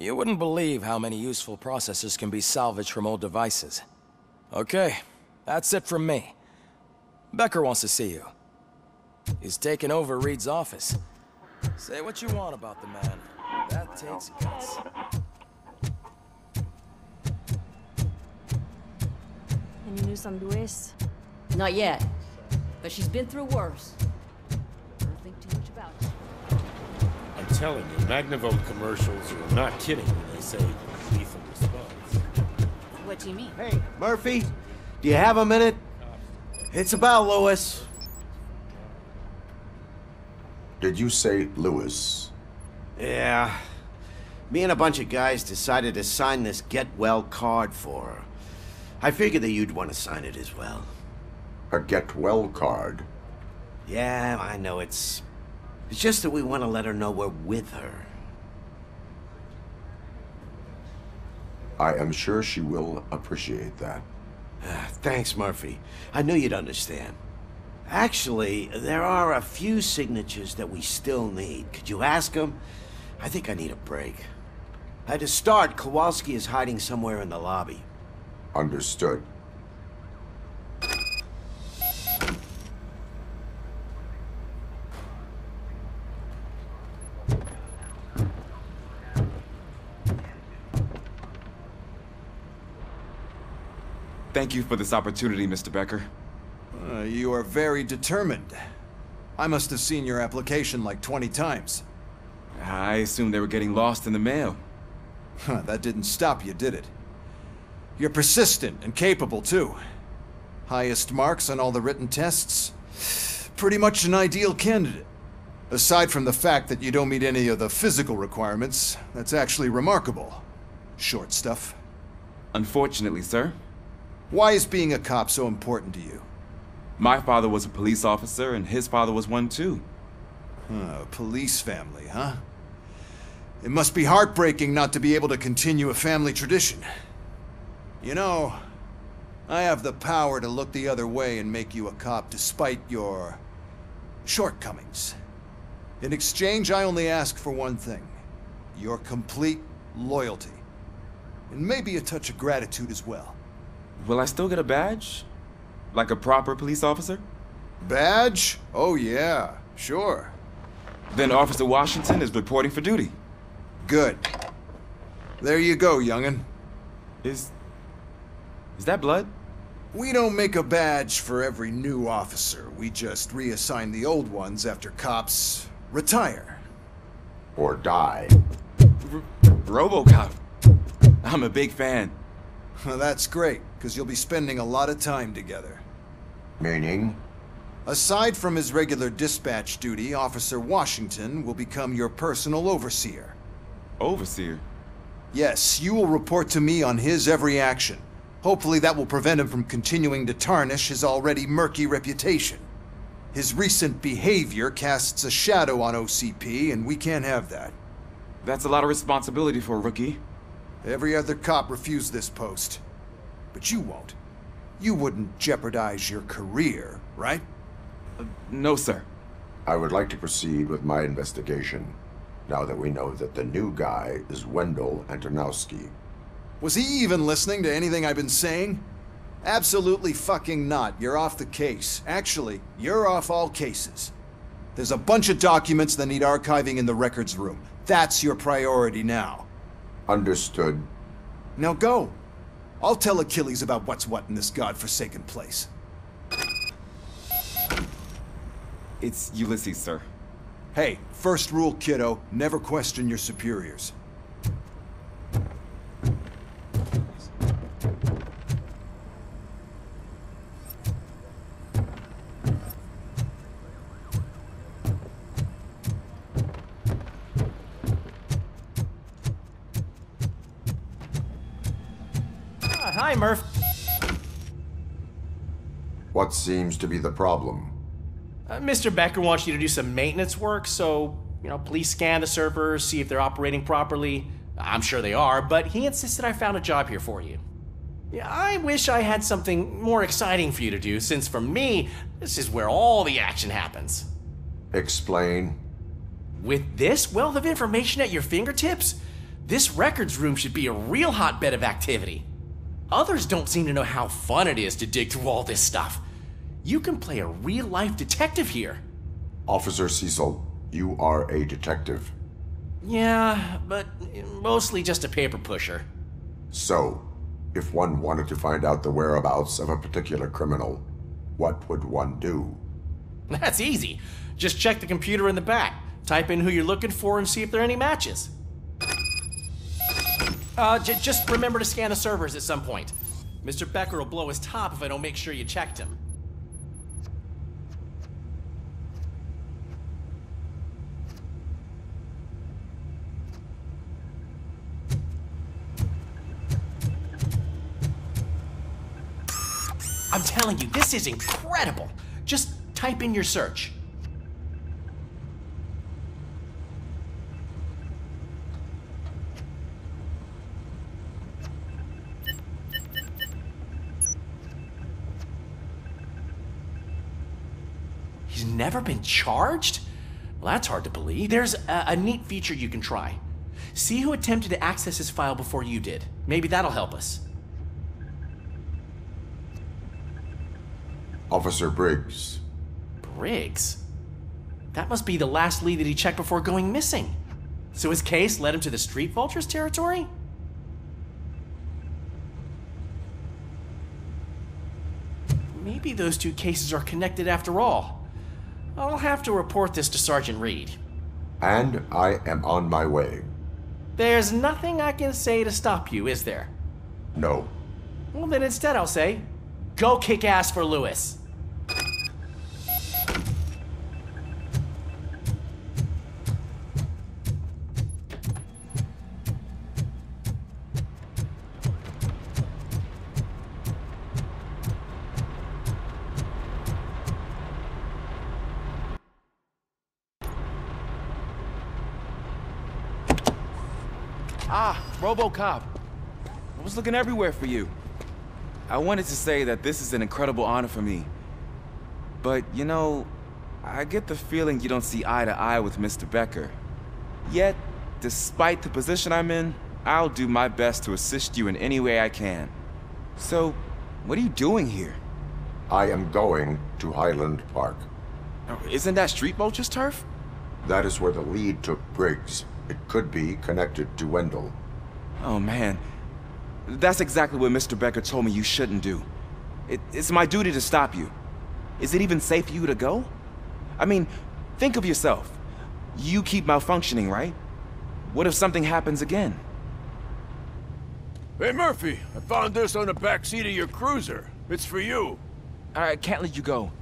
You wouldn't believe how many useful processors can be salvaged from old devices. Okay, that's it from me. Becker wants to see you. He's taken over Reed's office. Say what you want about the man. That takes guts. Any news on Lewis? Not yet. But she's been through worse. I'm telling you, Magnavolt commercials are not kidding when they say lethal response. What do you mean? Hey, Murphy, do you have a minute? It's about Lewis. Did you say Lewis? Yeah. Me and a bunch of guys decided to sign this get well card for her. I figured that you'd want to sign it as well. A get well card? Yeah, I know it's. It's just that we want to let her know we're with her. I am sure she will appreciate that. Thanks, Murphy. I knew you'd understand. Actually, there are a few signatures that we still need. Could you ask them? I think I need a break. Uh, to start, Kowalski is hiding somewhere in the lobby. Understood. Thank you for this opportunity, Mr. Becker. Uh, you are very determined. I must have seen your application like 20 times. I assumed they were getting lost in the mail. Huh, that didn't stop you, did it? You're persistent and capable, too. Highest marks on all the written tests. Pretty much an ideal candidate. Aside from the fact that you don't meet any of the physical requirements, that's actually remarkable. Short stuff. Unfortunately, sir. Why is being a cop so important to you? My father was a police officer, and his father was one too. Huh, a police family, huh? It must be heartbreaking not to be able to continue a family tradition. You know, I have the power to look the other way and make you a cop despite your shortcomings. In exchange, I only ask for one thing your complete loyalty. And maybe a touch of gratitude as well. Will I still get a badge? Like a proper police officer? Badge? Oh, yeah, sure. Then Officer Washington is reporting for duty. Good. There you go, youngin'. Is. Is that blood? We don't make a badge for every new officer. We just reassign the old ones after cops retire. Or die. R Robocop. I'm a big fan. That's great, because you'll be spending a lot of time together. Meaning? Aside from his regular dispatch duty, Officer Washington will become your personal overseer. Overseer? Yes, you will report to me on his every action. Hopefully that will prevent him from continuing to tarnish his already murky reputation. His recent behavior casts a shadow on OCP, and we can't have that. That's a lot of responsibility for a rookie. Every other cop refused this post. But you won't. You wouldn't jeopardize your career, right? Uh, no, sir. I would like to proceed with my investigation, now that we know that the new guy is Wendell Antonowski. Was he even listening to anything I've been saying? Absolutely fucking not. You're off the case. Actually, you're off all cases. There's a bunch of documents that need archiving in the records room. That's your priority now. Understood. Now go. I'll tell Achilles about what's what in this godforsaken place. It's Ulysses, sir. Hey, first rule, kiddo, never question your superiors. Ah, hi, Murph. What seems to be the problem? Uh, Mr. Becker wants you to do some maintenance work, so, you know, please scan the servers, see if they're operating properly. I'm sure they are, but he insisted I found a job here for you. Yeah, I wish I had something more exciting for you to do, since for me, this is where all the action happens. Explain. With this wealth of information at your fingertips, This records room should be a real hotbed of activity. Others don't seem to know how fun it is to dig through all this stuff. You can play a real life detective here. Officer Cecil, you are a detective. Yeah, but mostly just a paper pusher. So, if one wanted to find out the whereabouts of a particular criminal, what would one do? That's easy. Just check the computer in the back, type in who you're looking for, and see if there are any matches. Uh, just remember to scan the servers at some point. Mr. Becker will blow his top if I don't make sure you checked him. I'm telling you, this is incredible. Just type in your search. He's never been charged? Well, that's hard to believe. There's a, a neat feature you can try. See who attempted to access his file before you did. Maybe that'll help us. Officer Briggs. Briggs? That must be the last lead that he checked before going missing. So his case led him to the Street Vultures territory? Maybe those two cases are connected after all. I'll have to report this to Sergeant Reed. And I am on my way. There's nothing I can say to stop you, is there? No. Well, then instead I'll say, go kick ass for Lewis. Ah, RoboCop. I was looking everywhere for you. I wanted to say that this is an incredible honor for me. But, you know, I get the feeling you don't see eye to eye with Mr. Becker. Yet, despite the position I'm in, I'll do my best to assist you in any way I can. So, what are you doing here? I am going to Highland Park. Isn't that Street Vulture's turf? That is where the lead took Briggs. It could be connected to Wendell. Oh man, that's exactly what Mr. Becker told me you shouldn't do. It, it's my duty to stop you. Is it even safe for you to go? I mean, think of yourself. You keep malfunctioning, right? What if something happens again? Hey, Murphy, I found this on the back seat of your cruiser. It's for you. I can't let you go.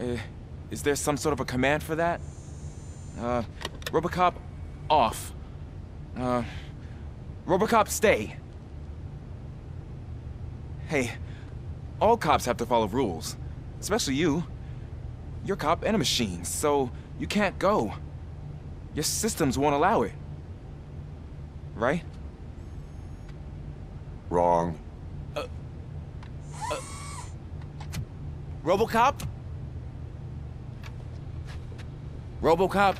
Uh, is there some sort of a command for that? Uh, Robocop, off. Uh, Robocop, stay. Hey, all cops have to follow rules. Especially you. You're a cop and a machine, so you can't go. Your systems won't allow it. Right? Wrong. Uh, uh, Robocop? Robocop?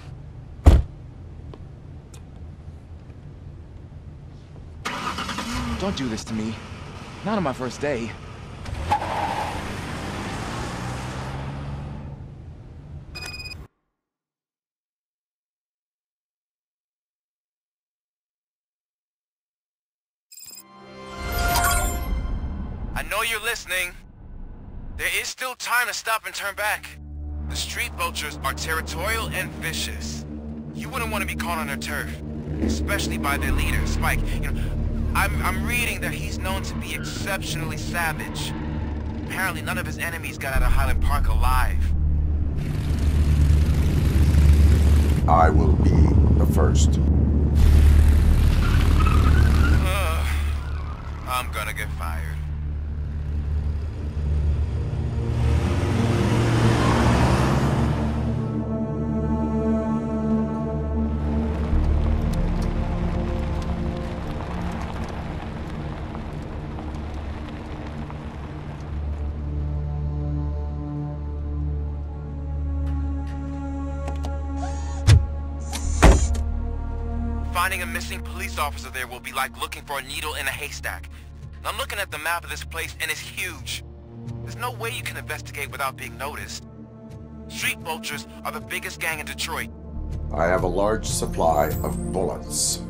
Don't do this to me. Not on my first day. I know you're listening. There is still time to stop and turn back. The street vultures are territorial and vicious. You wouldn't want to be caught on their turf, especially by their leader, Spike. You know, I'm, I'm reading that he's known to be exceptionally savage. Apparently none of his enemies got out of Highland Park alive. I will be the first. I'm gonna get fired. Officer there will be like looking for a needle in a haystack. I'm looking at the map of this place and it's huge. There's no way you can investigate without being noticed. Street Vultures are the biggest gang in Detroit. I have a large supply of bullets.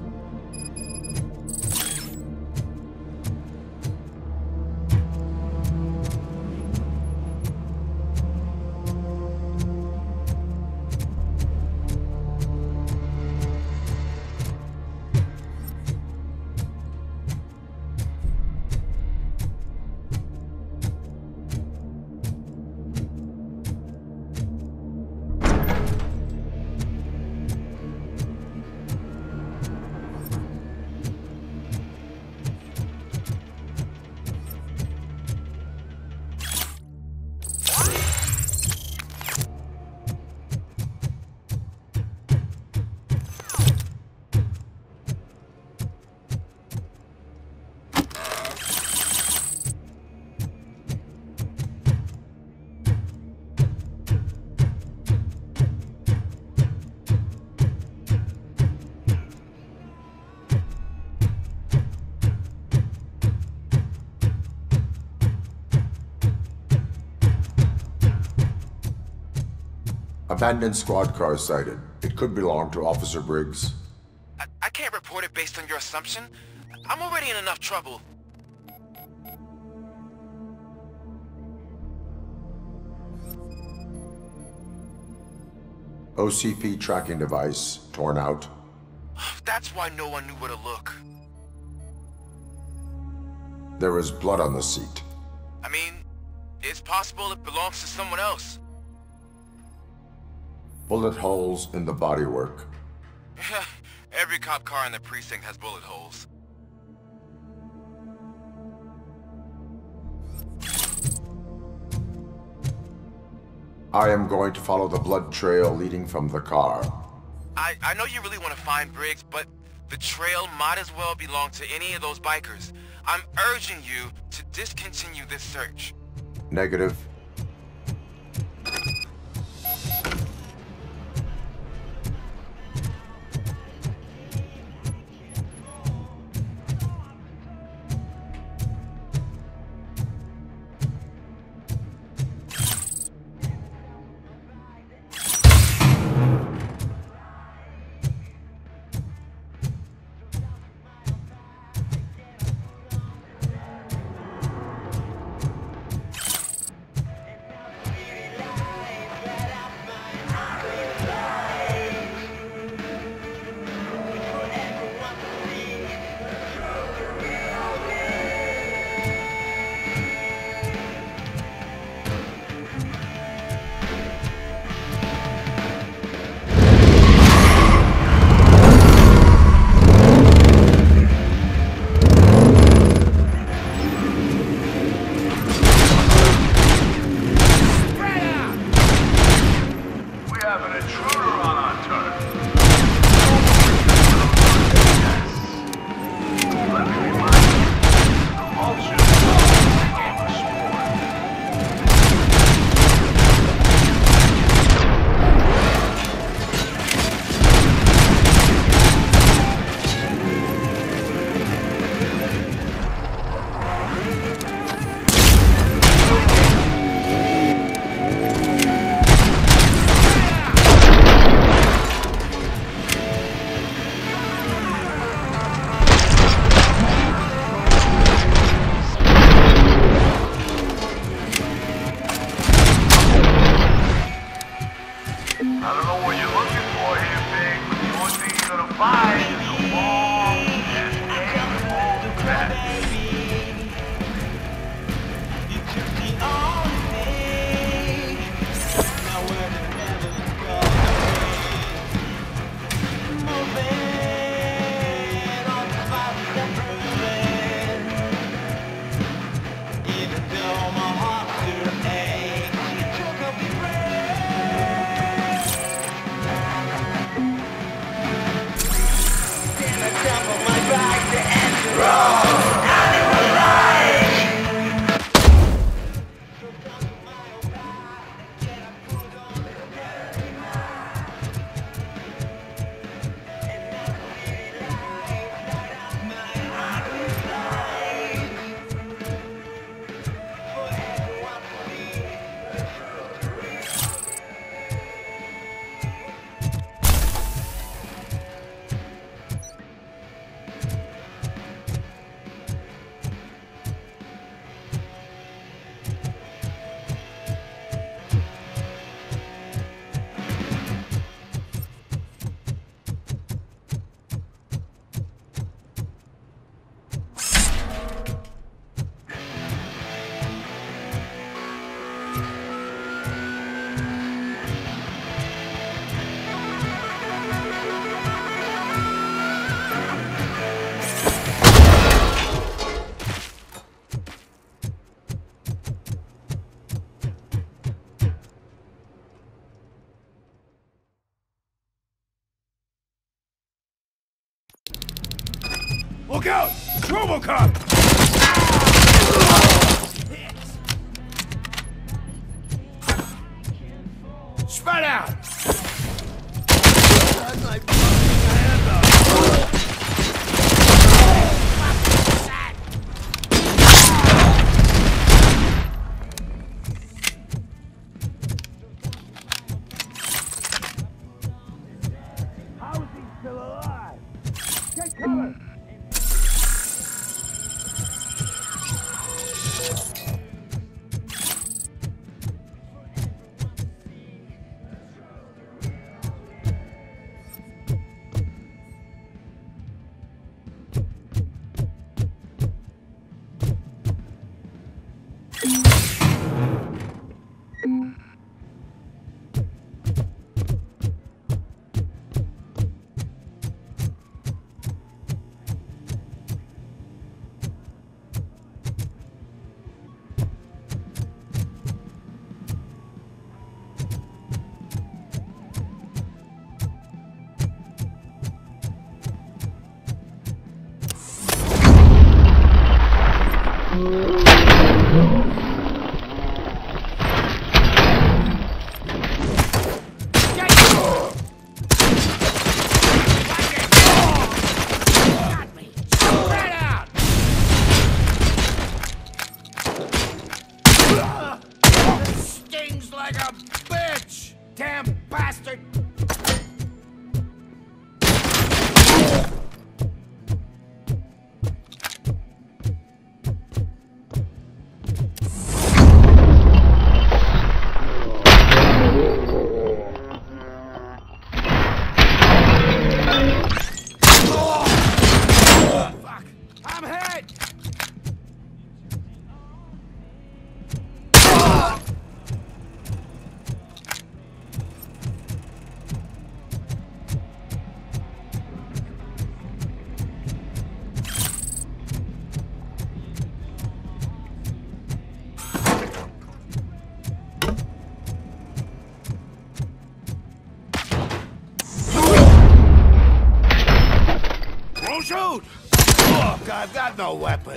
Abandoned squad car sighted. It could belong to Officer Briggs. I, I can't report it based on your assumption. I'm already in enough trouble. OCP tracking device torn out. That's why no one knew where to look. There is blood on the seat. I mean, it's possible it belongs to someone else. Bullet holes in the bodywork. Every cop car in the precinct has bullet holes. I am going to follow the blood trail leading from the car. I, I know you really want to find Briggs, but the trail might as well belong to any of those bikers. I'm urging you to discontinue this search. Negative. It's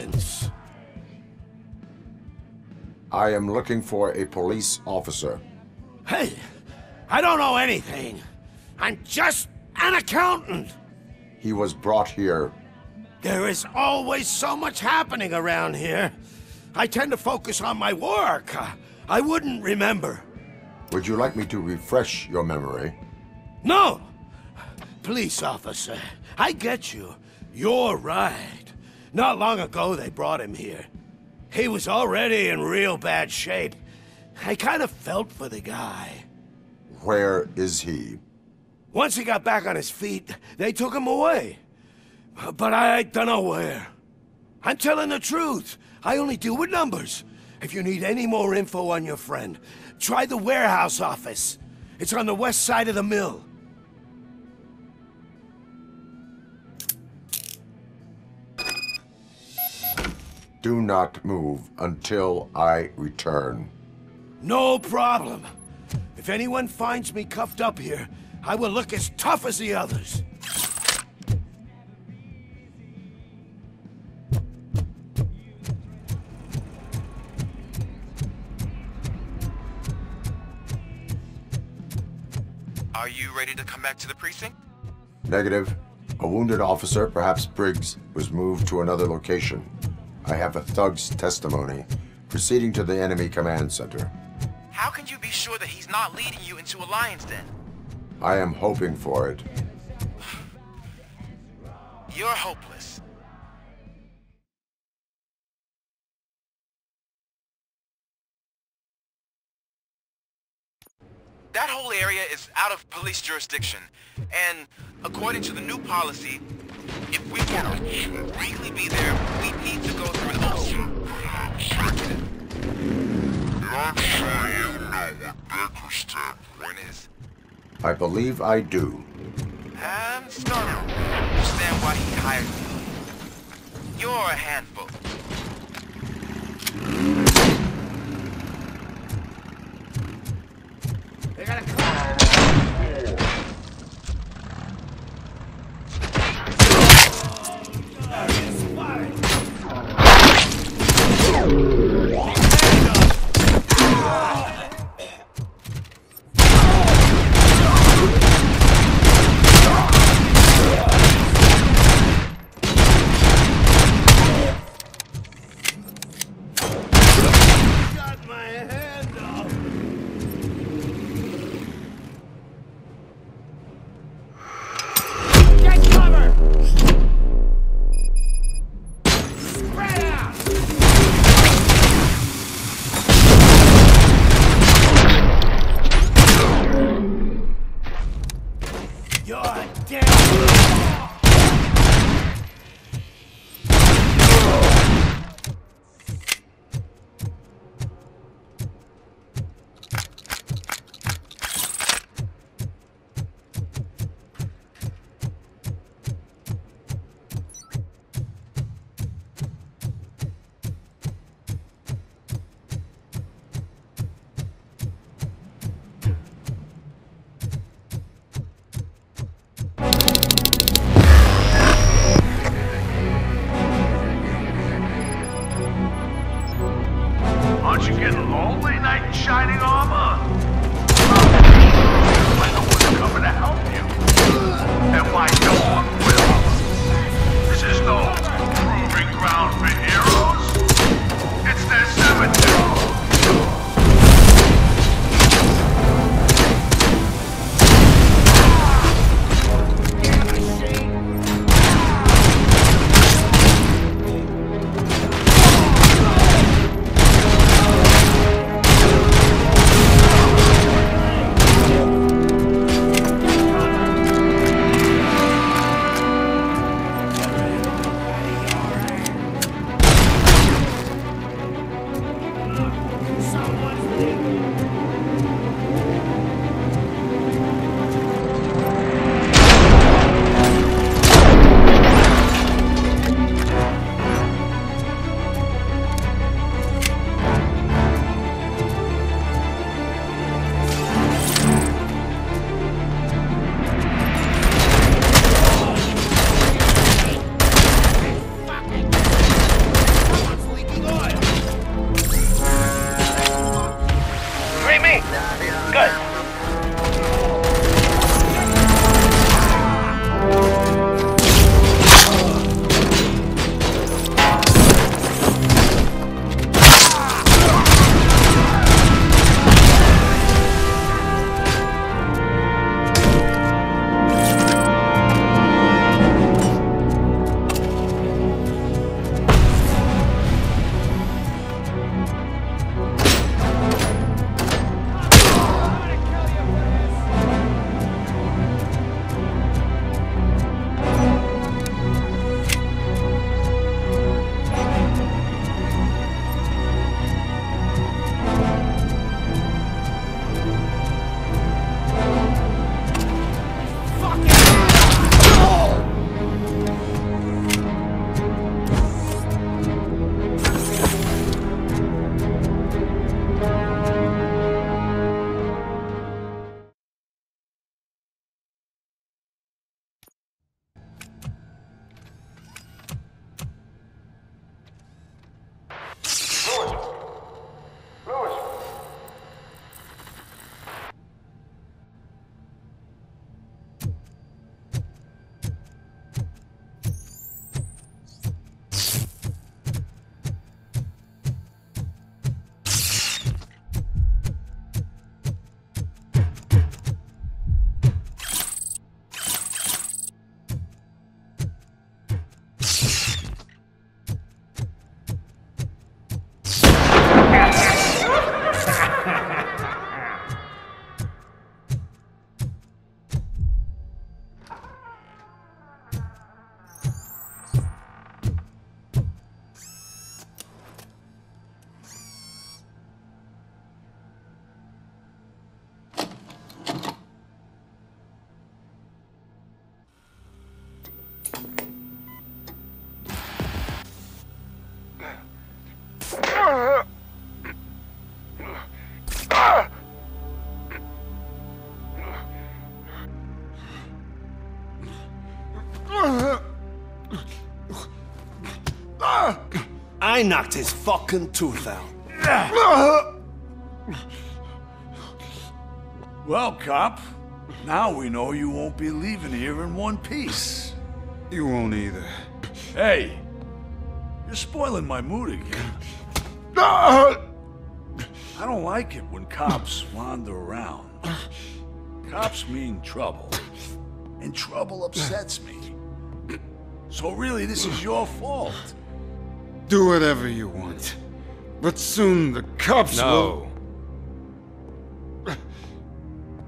weapons. I am looking for a police officer. Hey, I don't know anything. I'm just an accountant. He was brought here. There is always so much happening around here. I tend to focus on my work. I wouldn't remember. Would you like me to refresh your memory? No! Police officer, I get you. You're right. Not long ago, they brought him here. He was already in real bad shape. I kind of felt for the guy. Where is he? Once he got back on his feet, they took him away. But I don't know where. I'm telling the truth. I only deal with numbers. If you need any more info on your friend, try the warehouse office. It's on the west side of the mill. Do not move until I return. No problem. If anyone finds me cuffed up here, I will look as tough as the others. Are you ready to come back to the precinct? Negative. A wounded officer, perhaps Briggs, was moved to another location. I have a thug's testimony proceeding to the enemy command center. How can you be sure that he's not leading you into a lion's den? I am hoping for it. You're hopeless. That whole area is out of police jurisdiction, and according to the new policy, if we want to really be there, we need to go through an oath. I'm sure you know what Becker's standpoint is. I believe I do. I'm starting to understand why he hired you. You're a handful. They gotta come. I knocked his fucking tooth out. Well, cop, now we know you won't be leaving here in one piece. You won't either. Hey, you're spoiling my mood again. I don't like it when cops wander around. Cops mean trouble, and trouble upsets me. So really, this is your fault. Do whatever you want. But soon the cops No.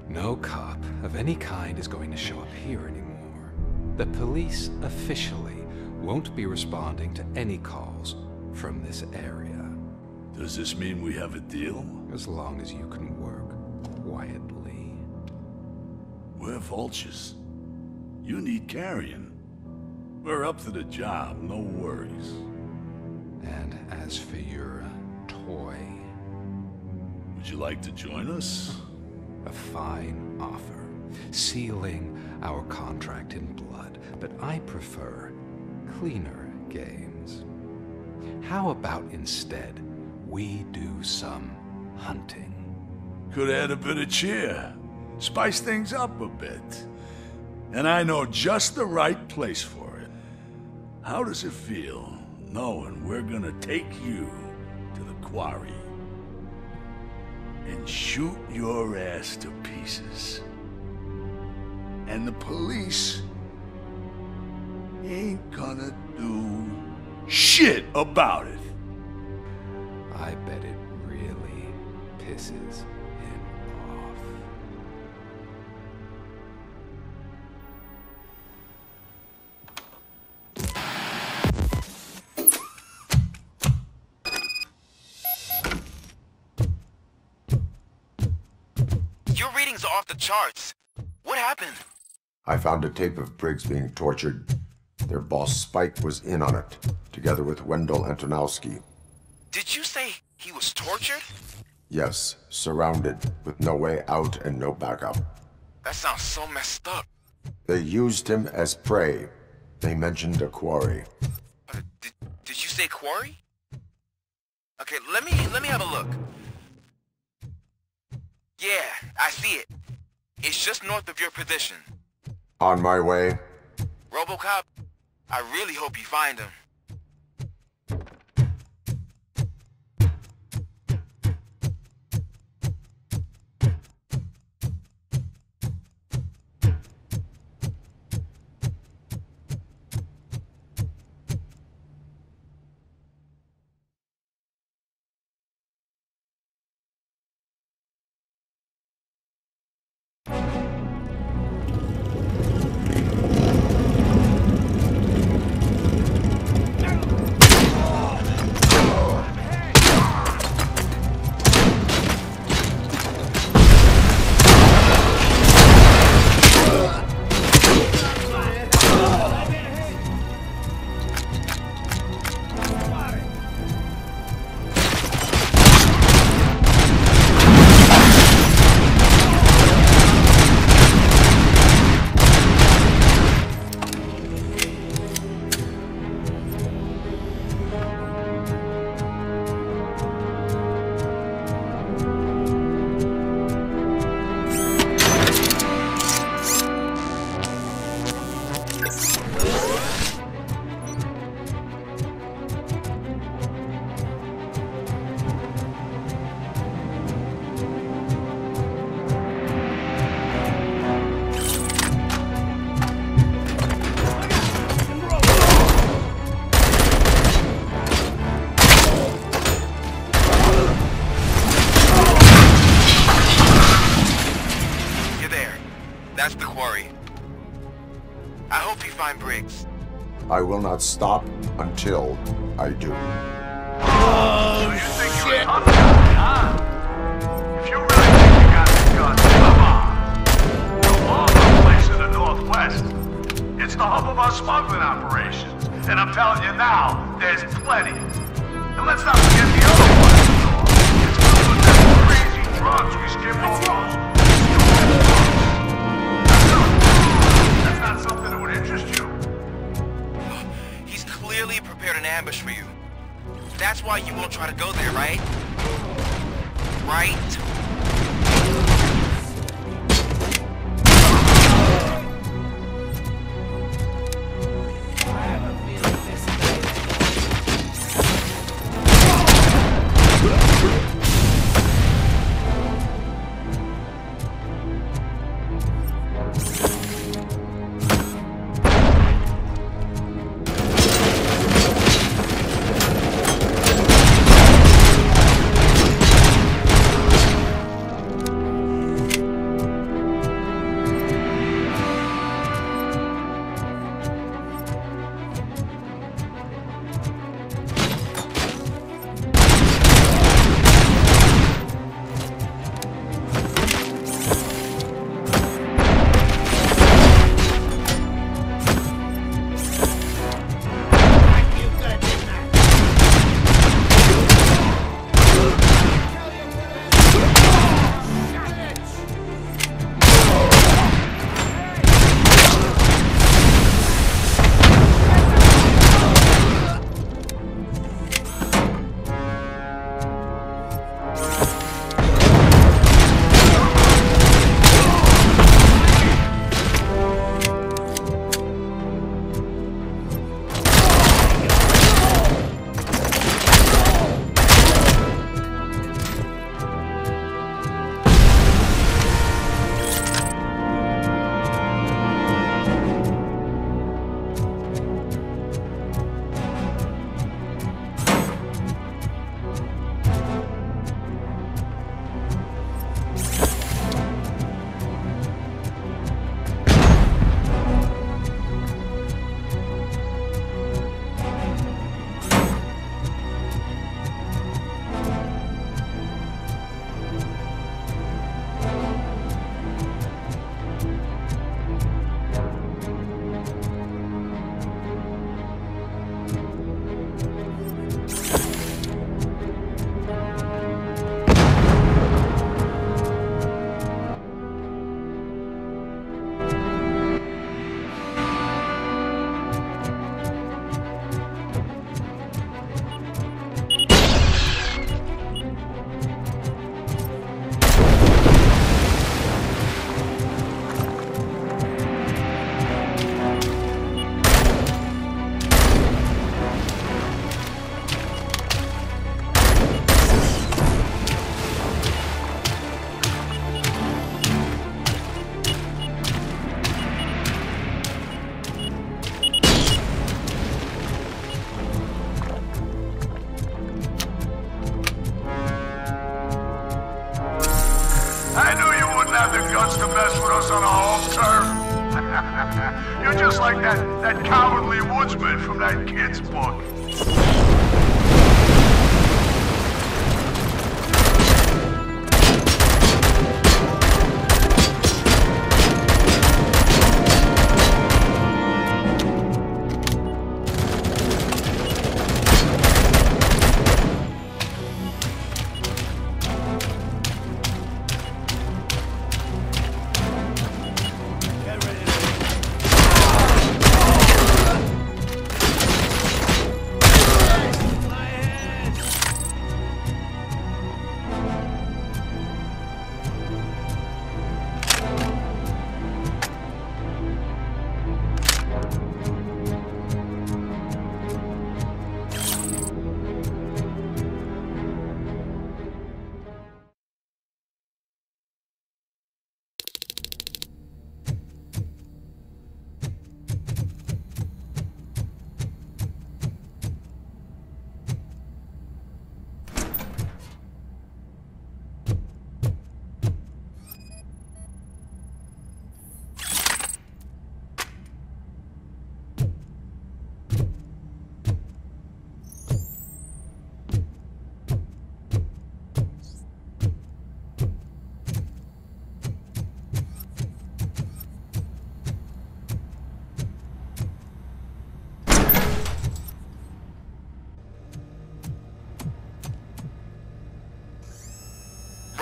No cop of any kind is going to show up here anymore. The police officially won't be responding to any calls from this area. Does this mean we have a deal? As long as you can work quietly. We're vultures. You need carrion. We're up to the job, no worries. And as for your toy, Would you like to join us? a fine offer, sealing our contract in blood, but I prefer cleaner games. How about instead we do some hunting? Could add a bit of cheer. Spice things up a bit. And I know just the right place for it. How does it feel knowing we're gonna take you to the quarry and shoot your ass to pieces? And the police ain't gonna do shit about it. I bet it really pisses Your readings are off the charts. What happened? I found a tape of Briggs being tortured. Their boss Spike was in on it, together with Wendell Antonowski. Did you say he was tortured? Yes, surrounded, with no way out and no backup. That sounds so messed up. They used him as prey. They mentioned a quarry. Uh, did you say quarry? Okay, let me let me have a look. Yeah, I see it. It's just north of your position. On my way, RoboCop, I really hope you find him. That's the quarry. I hope you find Briggs. I will not stop until I do. Oh, you think you're tough, huh? If you really think you got this gun, come on. The Longwood place in the Northwest. It's the hub of our smuggling operations. And I'm telling you now, there's plenty. And let's not forget the other one. It's filled with them crazy drugs we skip over. prepared an ambush for you. That's why you won't try to go there, right? Right?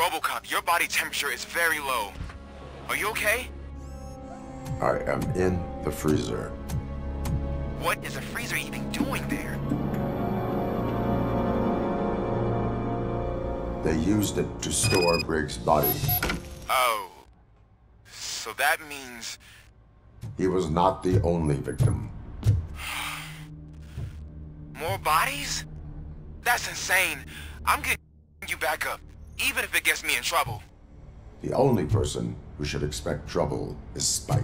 Robocop, your body temperature is very low. Are you okay? I am in the freezer. What is a freezer even doing there? They used it to store Briggs' body. Oh. So that means... He was not the only victim. More bodies? That's insane. I'm getting you back up even if it gets me in trouble. The only person who should expect trouble is Spike.